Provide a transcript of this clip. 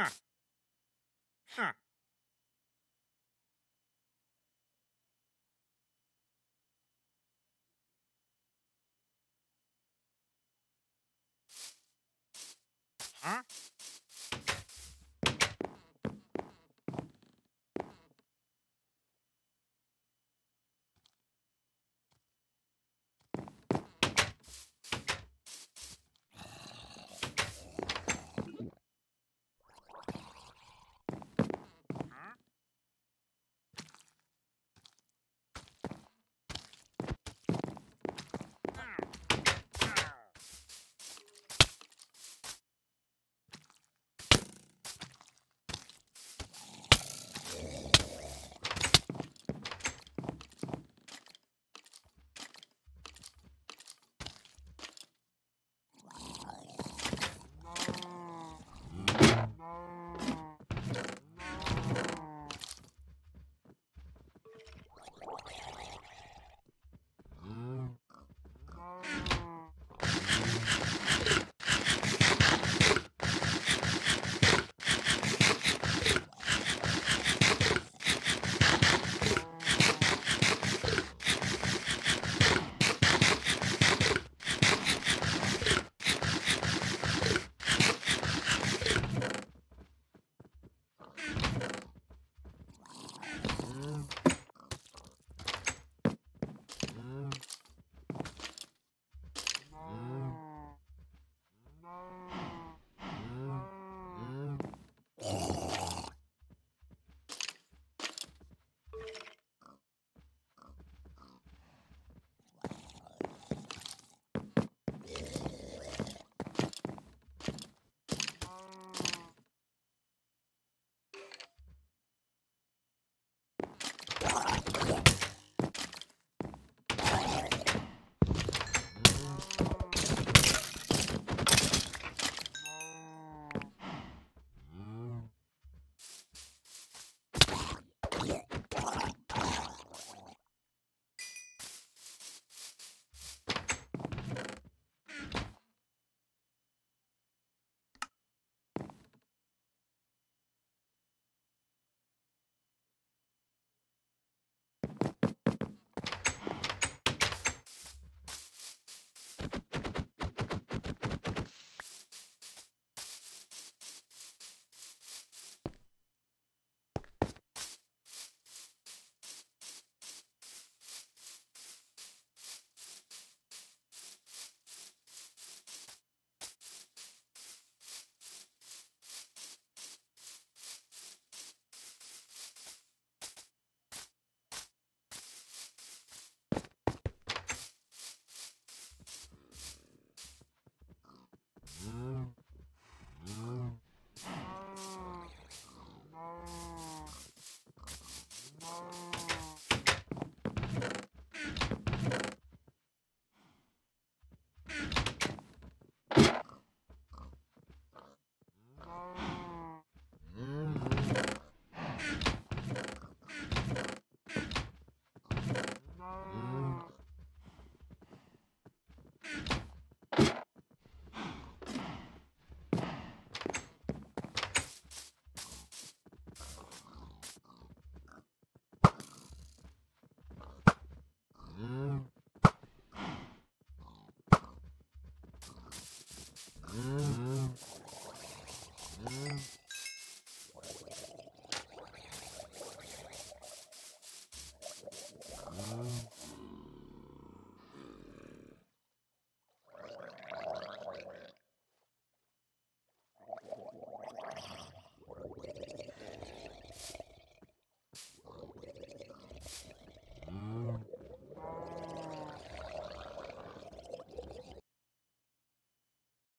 Huh. Huh. Huh?